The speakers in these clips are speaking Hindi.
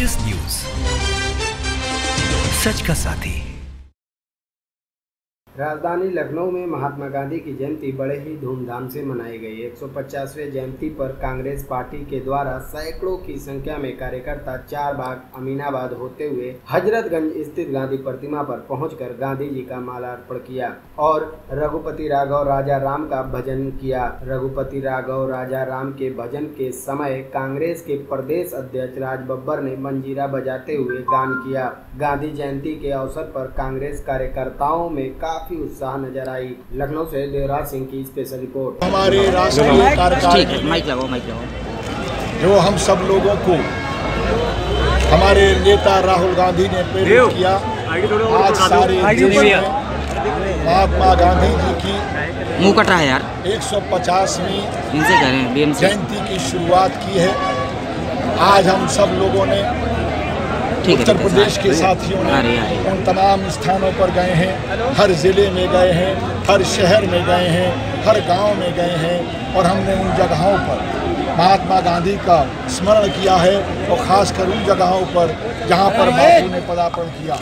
बीएस न्यूज़ सच का साथी। राजधानी लखनऊ में महात्मा गांधी की जयंती बड़े ही धूमधाम से मनाई गई। 150वें जयंती पर कांग्रेस पार्टी के द्वारा सैकड़ों की संख्या में कार्यकर्ता चार बाग अमीनाबाद होते हुए हजरतगंज स्थित गांधी प्रतिमा पर पहुंचकर गांधी जी का मालार्पण किया और रघुपति राघव राजा राम का भजन किया। रघुपति राघव राजा राम के भजन के समय कांग्रेस के प्रदेश अध्यक्ष राज बब्बर ने मंजीरा बजाते हुए गान किया। गांधी जयंती के अवसर पर कांग्रेस कार्यकर्ताओं में काफ़ी उत्साह नज़र आई। लखनऊ से देवराज सिंह की स्पेशल रिपोर्ट। हमारे राष्ट्रीय माइक लगाओ माइक लगाओ। जो हम सब लोगों को हमारे नेता राहुल गांधी ने प्रेरित किया आज सारे महात्मा गांधी जी की मुँह कट रहा है यार। 150वीं इनसे कह रहे हैं बीएमसी। जयंती की शुरुआत की है। आज हम सब लोगों ने उत्तर प्रदेश के साथियों ने उन तमाम स्थानों पर गए हैं हर ज़िले में गए हैं हर शहर में गए हैं हर गाँव में गए हैं और हमने उन जगहों पर महात्मा गांधी का स्मरण किया है और ख़ासकर उन जगहों पर जहाँ पर बापू ने पदार्पण किया।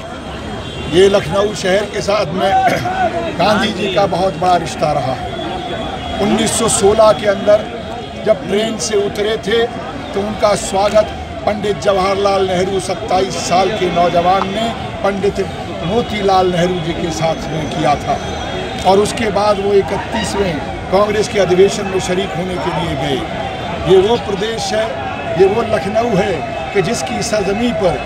ये लखनऊ शहर के साथ में गांधी जी का बहुत बड़ा रिश्ता रहा। है 1916 के अंदर जब ट्रेन से उतरे थे तो उनका स्वागत पंडित जवाहरलाल नेहरू 27 साल के नौजवान ने पंडित मोतीलाल नेहरू जी के साथ में किया था। और उसके बाद वो इकतीसवें कांग्रेस के अधिवेशन में शरीक होने के लिए गए। ये वो प्रदेश है, ये वो लखनऊ है कि जिसकी सरजमी पर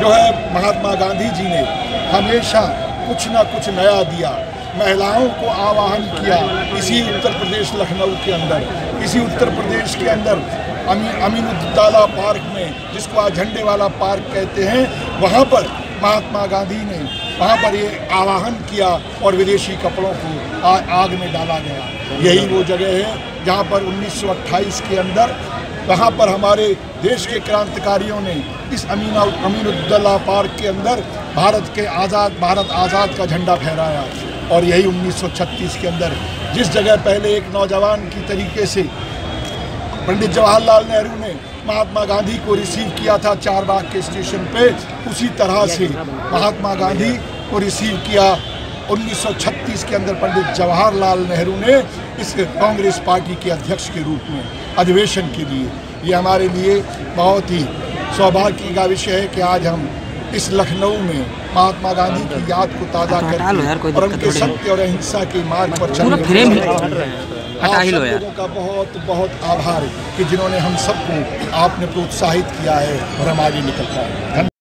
जो है महात्मा गांधी जी ने हमेशा कुछ ना कुछ नया दिया, महिलाओं को आवाहन किया, इसी उत्तर प्रदेश लखनऊ के अंदर, इसी उत्तर प्रदेश के अंदर अमी अमीनुद्दौला पार्क में जिसको आज झंडे वाला पार्क कहते हैं वहाँ पर महात्मा गांधी ने वहाँ पर ये आवाहन किया और विदेशी कपड़ों को आ, आग में डाला गया। यही वो जगह है जहाँ पर 1928 के अंदर वहाँ पर हमारे देश के क्रांतिकारियों ने इस अमीना अमीनुद्दौला पार्क के अंदर भारत के आज़ाद भारत आज़ाद का झंडा फहराया। और यही 1936 के अंदर जिस जगह पहले एक नौजवान की तरीके से पंडित जवाहरलाल नेहरू ने महात्मा गांधी को रिसीव किया था चार बाग के स्टेशन पे। उसी तरह से महात्मा गांधी को रिसीव किया 1936 के अंदर पंडित जवाहरलाल नेहरू ने इस कांग्रेस पार्टी के अध्यक्ष के रूप में अधिवेशन के लिए। ये हमारे लिए बहुत ही सौभाग्य का विषय है कि आज हम इस लखनऊ में महात्मा गांधी की याद को ताज़ा करके और उनके सत्य और अहिंसा के मार्ग पर कर रहे हैं। आप सब यार। लोगों का बहुत बहुत आभार कि जिन्होंने हम सबको आपने प्रोत्साहित किया है और हम आगे निकलता है